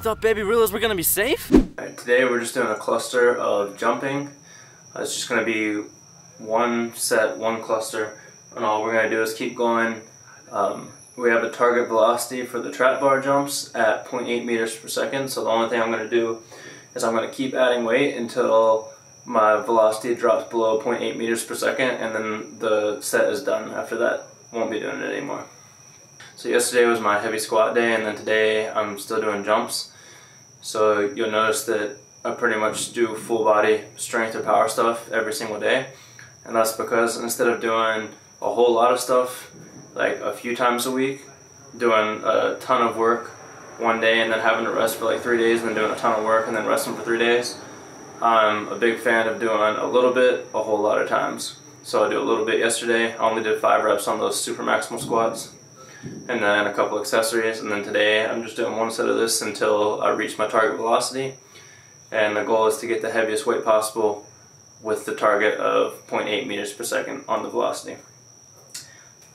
thought baby gorillas were gonna be safe? Right, today we're just doing a cluster of jumping. Uh, it's just gonna be one set, one cluster, and all we're gonna do is keep going. Um, we have a target velocity for the trap bar jumps at 0.8 meters per second, so the only thing I'm gonna do is I'm gonna keep adding weight until my velocity drops below 0.8 meters per second, and then the set is done. After that, won't be doing it anymore. So yesterday was my heavy squat day, and then today I'm still doing jumps. So you'll notice that I pretty much do full body strength or power stuff every single day. And that's because instead of doing a whole lot of stuff like a few times a week, doing a ton of work one day and then having to rest for like three days and then doing a ton of work and then resting for three days, I'm a big fan of doing a little bit a whole lot of times. So I do a little bit yesterday. I only did five reps on those super maximal squats and then a couple accessories and then today I'm just doing one set of this until I reach my target velocity and the goal is to get the heaviest weight possible with the target of 0.8 meters per second on the velocity.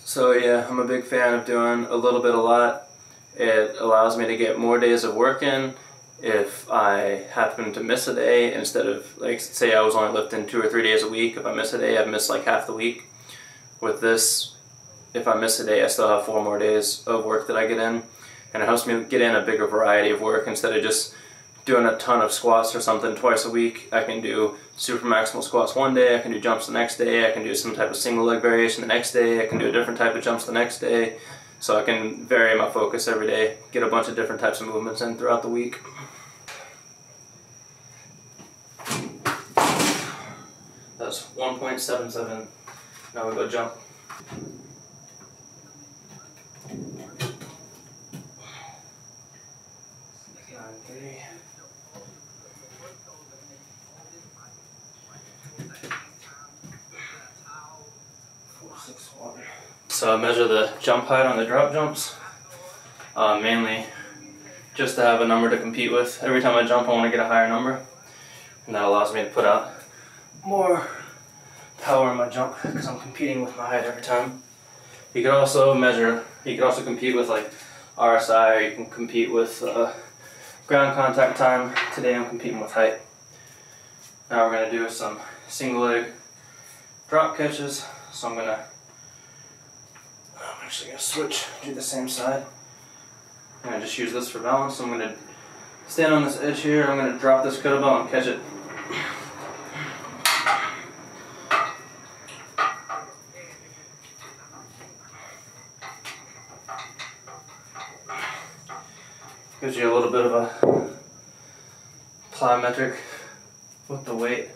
So yeah, I'm a big fan of doing a little bit a lot. It allows me to get more days of work in if I happen to miss a day instead of like say I was only lifting two or three days a week if I miss a day I've missed like half the week with this if I miss a day, I still have four more days of work that I get in. And it helps me get in a bigger variety of work instead of just doing a ton of squats or something twice a week. I can do super maximal squats one day, I can do jumps the next day, I can do some type of single leg variation the next day, I can do a different type of jumps the next day. So I can vary my focus every day, get a bunch of different types of movements in throughout the week. That's 1.77. Now we go jump. So I measure the jump height on the drop jumps, uh, mainly just to have a number to compete with. Every time I jump I want to get a higher number and that allows me to put out more power in my jump because I'm competing with my height every time. You can also measure, you can also compete with like RSI or you can compete with uh, ground contact time. Today I'm competing with height. Now we're going to do some single leg drop catches. So I'm going to, actually going to switch, do the same side. I'm going to just use this for balance. So I'm going to stand on this edge here. I'm going to drop this kettlebell and catch it. Gives you a little bit of a plyometric with the weight.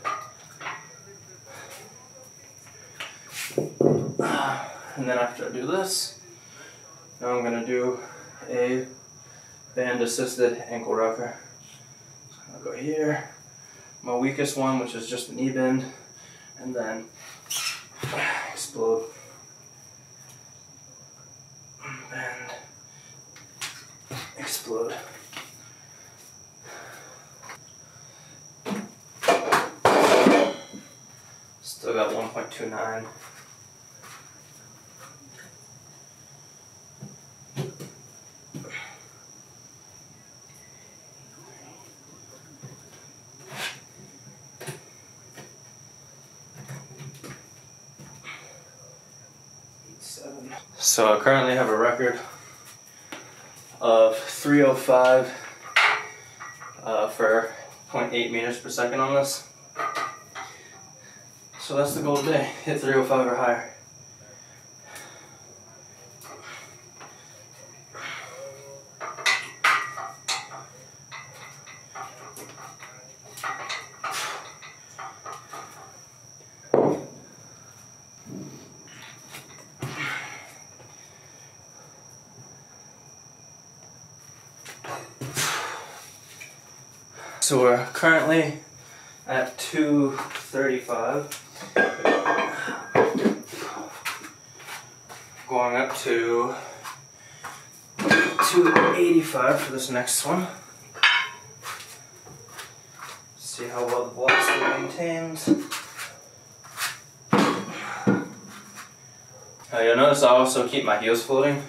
And then after I do this, now I'm going to do a band assisted ankle rocker. So I'll go here, my weakest one, which is just a knee bend, and then explode. Bend. Explode. Still got 1.29. So I currently have a record of 305 uh, for 0.8 meters per second on this. So that's the goal today, hit 305 or higher. So we're currently at 235. Going up to 285 for this next one. See how well the velocity maintains. Now you'll notice I also keep my heels floating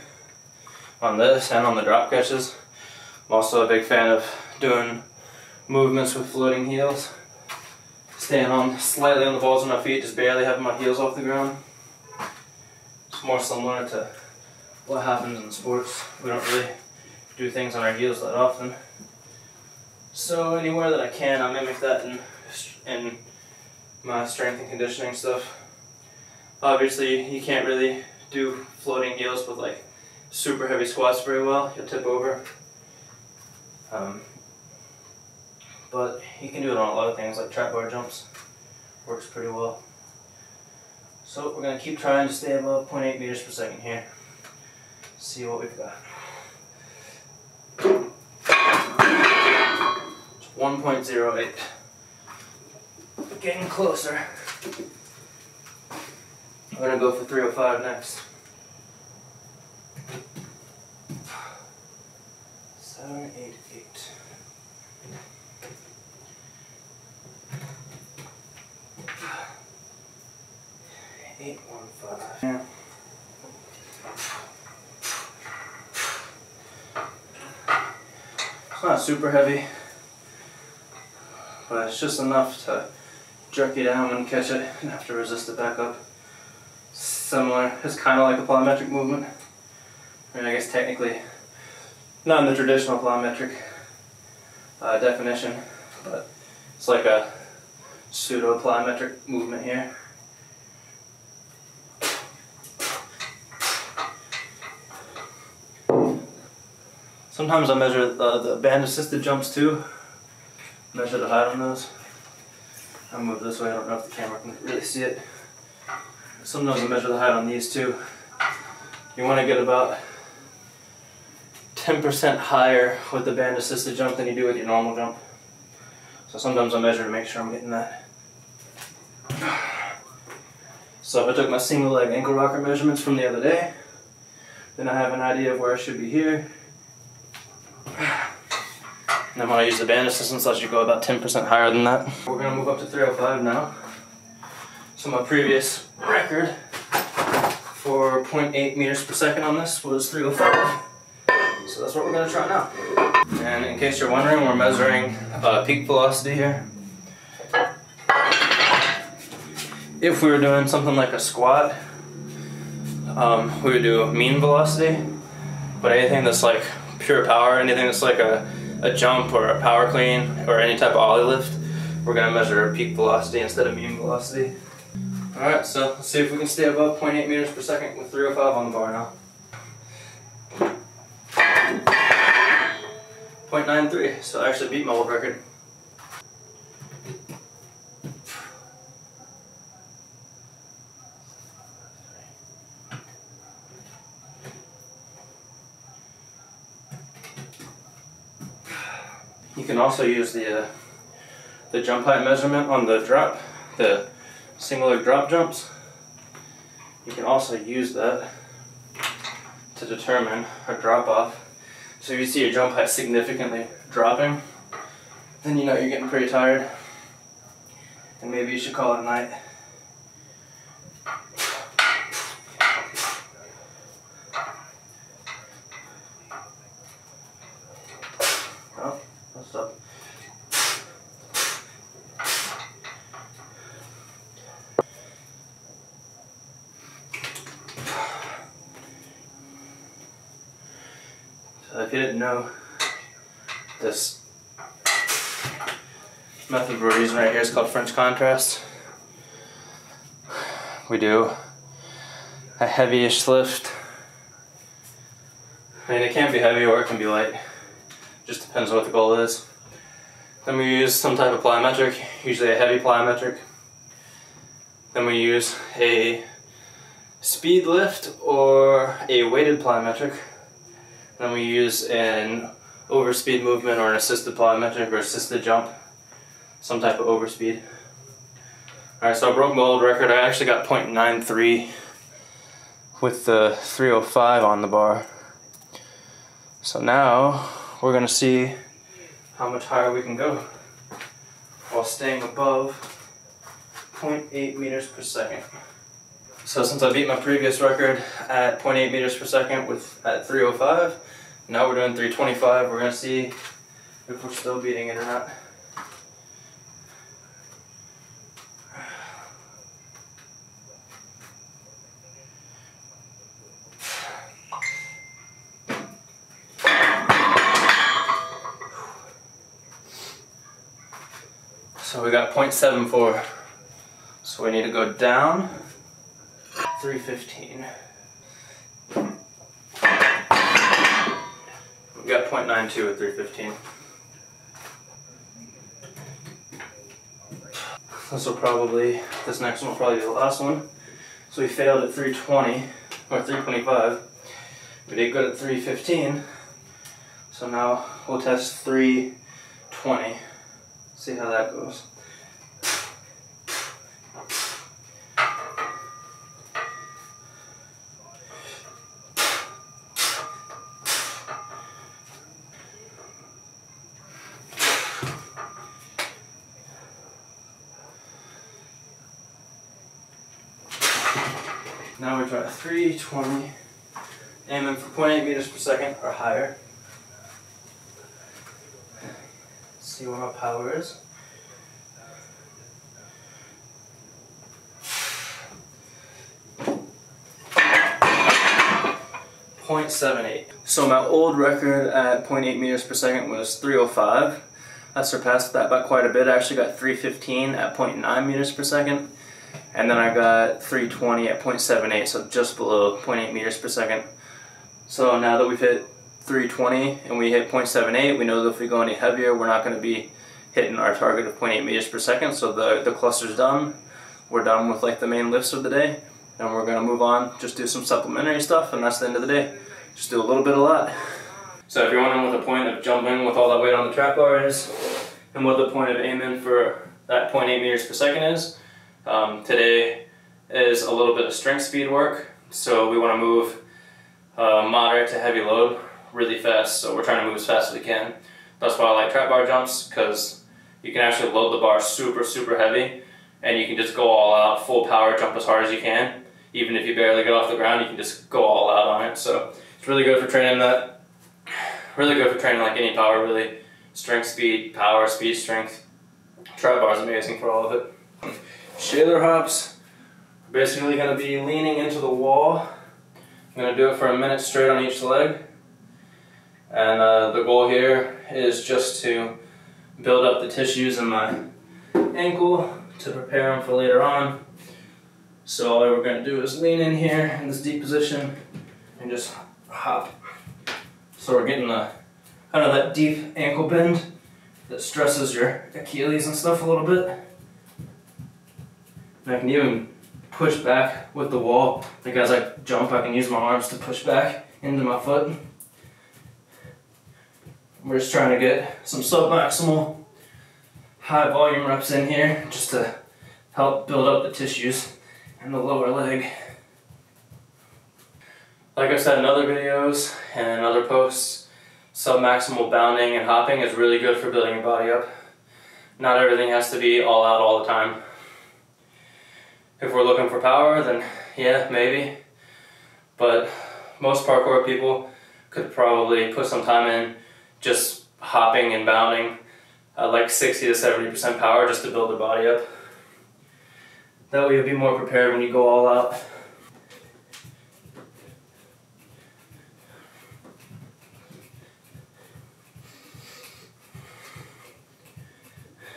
on this and on the drop catches. I'm also a big fan of doing movements with floating heels. Staying on slightly on the balls of my feet, just barely having my heels off the ground. It's more similar to what happens in sports. We don't really do things on our heels that often. So anywhere that I can, I mimic that in, in my strength and conditioning stuff. Obviously, you can't really do floating heels with like super heavy squats very well. You'll tip over. Um, but you can do it on a lot of things like trap bar jumps. Works pretty well. So we're going to keep trying to stay above 0.8 meters per second here. See what we've got. 1.08. Getting closer. I'm going to go for 305 next. Seven, Eight, one, five. Yeah. It's not super heavy, but it's just enough to jerk you down and catch it and have to resist it back up. Similar, it's kind of like a plyometric movement. I mean, I guess technically not in the traditional plyometric uh, definition, but it's like a pseudo plyometric movement here. Sometimes I measure the, the band assisted jumps too. Measure the height on those. I'll move this way, I don't know if the camera can really see it. Sometimes I measure the height on these too. You want to get about 10% higher with the band assisted jump than you do with your normal jump. So sometimes I measure to make sure I'm getting that. So I took my single leg ankle rocker measurements from the other day, then I have an idea of where I should be here. And then when I use the band assistance, I should go about 10% higher than that. We're gonna move up to 305 now. So my previous record for 0.8 meters per second on this was 305. So that's what we're gonna try now. And in case you're wondering, we're measuring peak velocity here. If we were doing something like a squat, um, we would do mean velocity. But anything that's like pure power, anything that's like a, a jump or a power clean or any type of ollie lift, we're gonna measure peak velocity instead of mean velocity. Alright, so let's see if we can stay above 0.8 meters per second with 305 on the bar now. 0.93, so I actually beat my old record. Also use the uh, the jump height measurement on the drop, the single leg drop jumps. You can also use that to determine a drop off. So if you see your jump height significantly dropping, then you know you're getting pretty tired. And maybe you should call it a night. Oh, that's up. So if you didn't know, this method we're using right here is called French contrast. We do a heavyish lift. I mean, it can be heavy or it can be light. Just depends on what the goal is. Then we use some type of plyometric, usually a heavy plyometric. Then we use a speed lift or a weighted plyometric. Then we use an overspeed movement or an assisted plyometric or assisted jump. Some type of overspeed. Alright, so I broke my old record. I actually got 0.93 with the 305 on the bar. So now we're gonna see how much higher we can go while staying above 0.8 meters per second. So since I beat my previous record at 0.8 meters per second with at 305, Now we're doing 325. We're gonna see if we're still beating it or not. So we got 0.74. So we need to go down 315. We got 0.92 at 315. This will probably, this next one will probably be the last one. So we failed at 320, or 325. We did good at 315. So now we'll test 320. See how that goes. Now we try 320, aiming for 0.8 meters per second or higher. See what our power is. Point seven eight. So my old record at 0.8 meters per second was 305. I surpassed that by quite a bit. I actually got 315 at 0.9 meters per second. And then I got 320 at 0.78, so just below 0.8 meters per second. So now that we've hit 320 and we hit 0.78, we know that if we go any heavier, we're not going to be hitting our target of 0.8 meters per second. So the, the cluster's done. We're done with like the main lifts of the day. And we're going to move on, just do some supplementary stuff, and that's the end of the day. Just do a little bit of lot. So if you're wondering what the point of jumping with all that weight on the trap bar is, and what the point of aiming for that 0.8 meters per second is, um, today is a little bit of strength speed work. So we want to move uh, moderate to heavy load really fast. So we're trying to move as fast as we can. That's why I like trap bar jumps because you can actually load the bar super, super heavy and you can just go all out, full power, jump as hard as you can. Even if you barely get off the ground, you can just go all out on it. So it's really good for training that. Really good for training like any power, really. Strength, speed, power, speed, strength. Trap bar is amazing for all of it. Shaler hops, basically going to be leaning into the wall. I'm going to do it for a minute straight on each leg. And uh, the goal here is just to build up the tissues in my ankle to prepare them for later on. So all we're going to do is lean in here in this deep position and just hop. So we're getting the kind of that deep ankle bend that stresses your Achilles and stuff a little bit. And I can even push back with the wall. Like as I jump, I can use my arms to push back into my foot. We're just trying to get some submaximal high volume reps in here just to help build up the tissues in the lower leg. Like I said in other videos and in other posts, submaximal bounding and hopping is really good for building your body up. Not everything has to be all out all the time. If we're looking for power, then yeah, maybe. But most parkour people could probably put some time in just hopping and bounding like 60 to 70% power just to build their body up. That way you'll be more prepared when you go all out.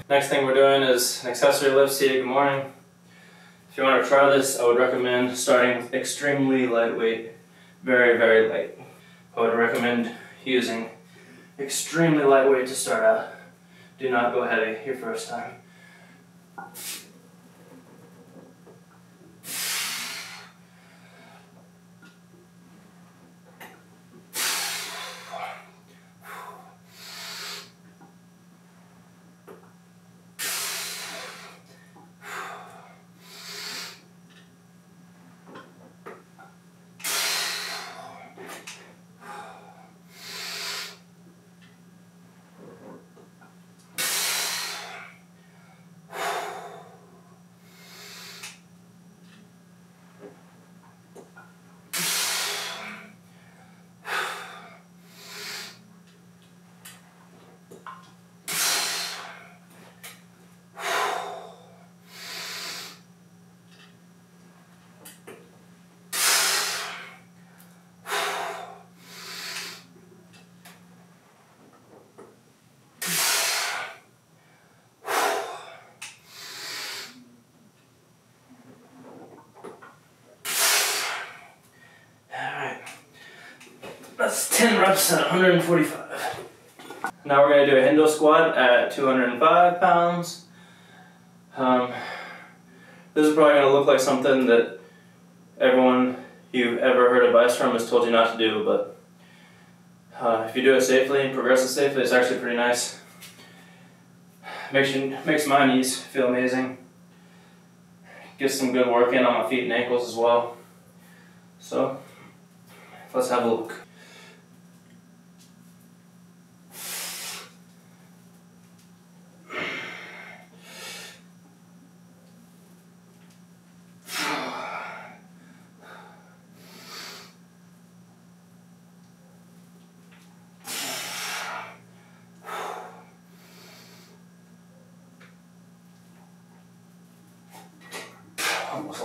Next thing we're doing is an accessory lift seated good morning. If you want to try this, I would recommend starting extremely lightweight, very, very light. I would recommend using extremely lightweight to start out. Do not go heavy your first time. 10 reps at 145. Now we're gonna do a Hindu squat at 205 pounds. Um, this is probably gonna look like something that everyone you've ever heard advice from has told you not to do, but uh, if you do it safely and progress it safely, it's actually pretty nice. Makes you makes my knees feel amazing. Gets some good work in on my feet and ankles as well. So let's have a look.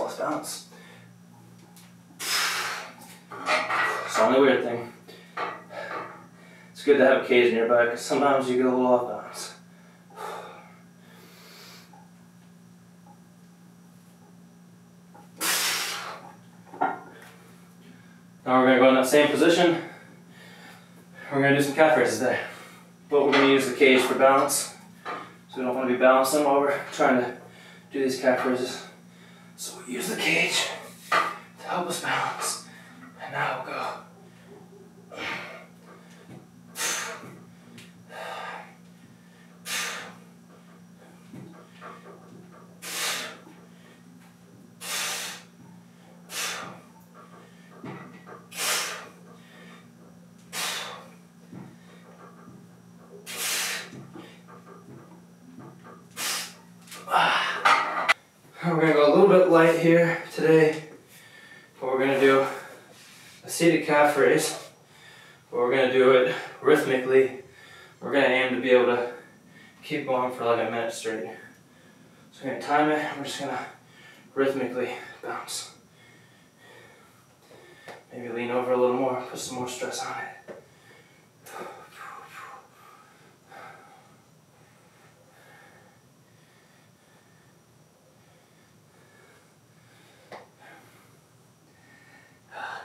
Lost balance. It's the only weird thing. It's good to have a cage nearby because sometimes you get a little off balance. Now we're going to go in that same position. We're going to do some calf raises there. But we're going to use the cage for balance. So we don't want to be balancing while we're trying to do these calf raises. So we use the cage to help us balance. And now we'll go. Ah. We're bit light here today, but we're gonna do a seated calf raise. But we're gonna do it rhythmically. We're gonna aim to be able to keep going for like a minute straight. So we're gonna time it, we're just gonna rhythmically bounce. Maybe lean over a little more, put some more stress on it.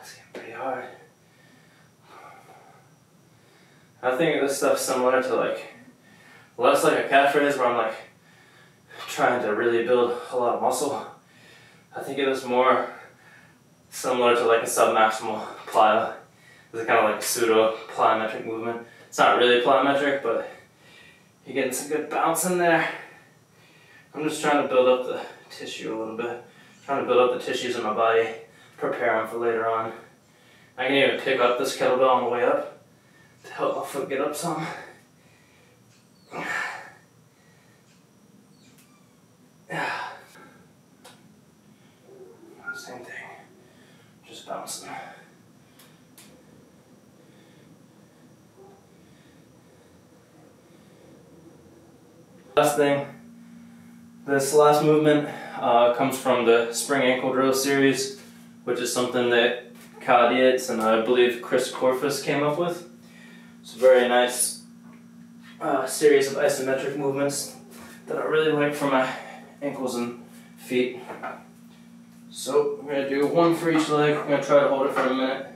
It's getting pretty hard. I think this stuff's similar to like, less like a raise where I'm like trying to really build a lot of muscle. I think it was more similar to like a submaximal plyo. It's kind of like pseudo plyometric movement. It's not really plyometric, but you're getting some good bounce in there. I'm just trying to build up the tissue a little bit. Trying to build up the tissues in my body, prepare them for later on. I can even pick up this kettlebell on the way up to help my foot get up some. Same thing, just bouncing. Last thing, this last movement uh, comes from the spring ankle drill series, which is something that Cal Dietz and I believe Chris Korfist came up with. It's a very nice uh, series of isometric movements that I really like for my ankles and feet. So we're gonna do one for each leg. We're gonna try to hold it for a minute.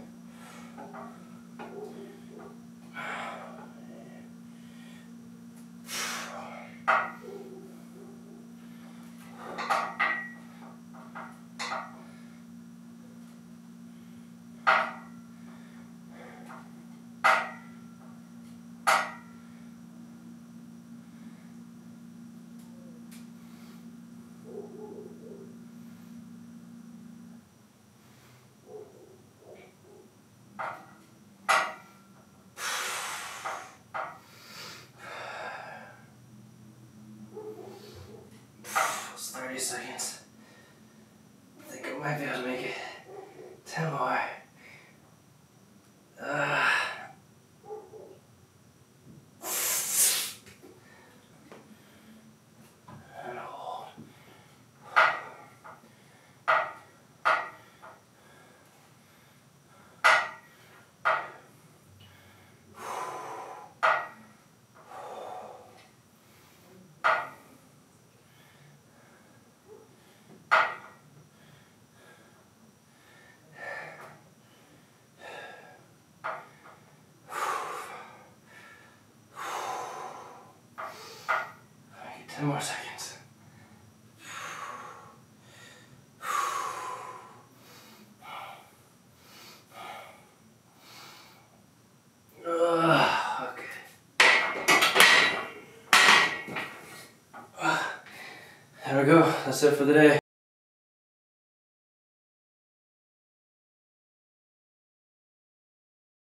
Say. Ten more seconds. Okay. There we go. That's it for the day.